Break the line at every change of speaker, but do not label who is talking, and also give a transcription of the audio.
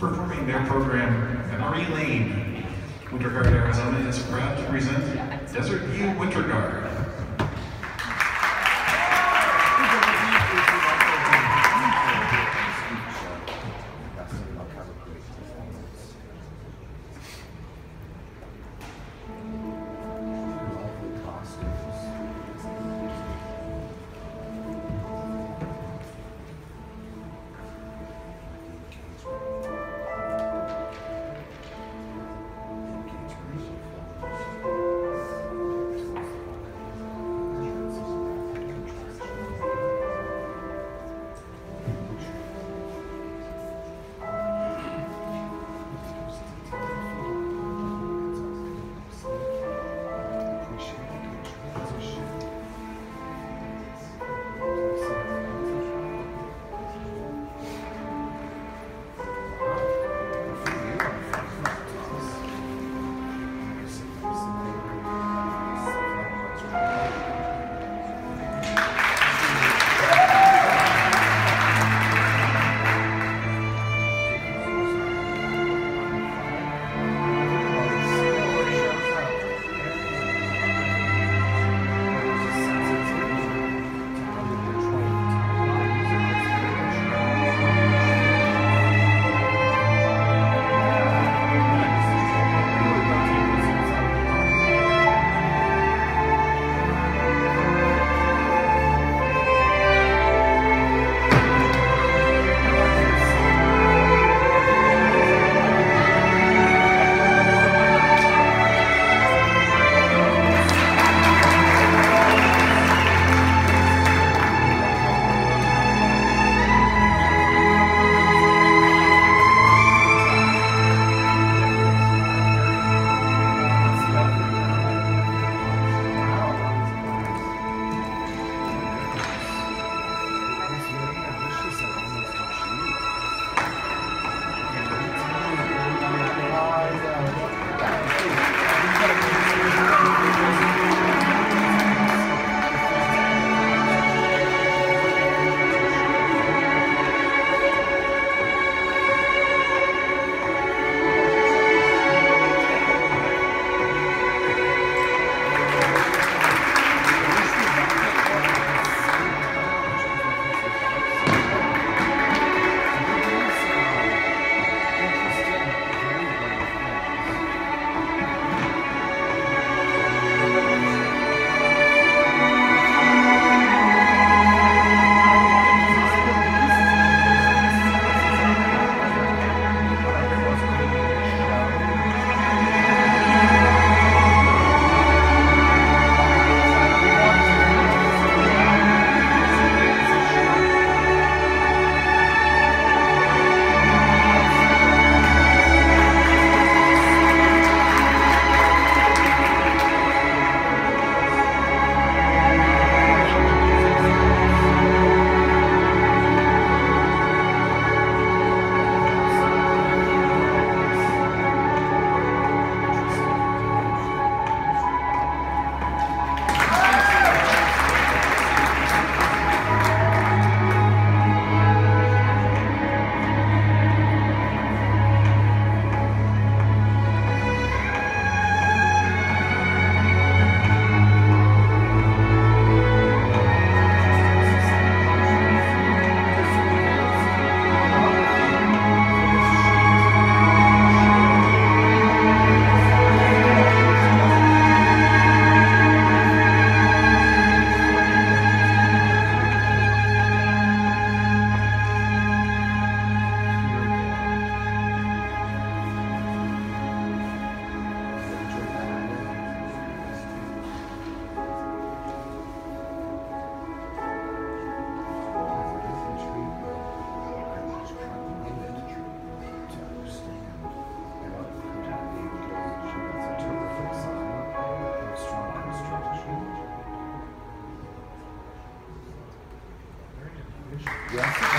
performing their program, Memory Lane. Winter Guard Arizona is proud to present Desert View Winter Guard. Yes.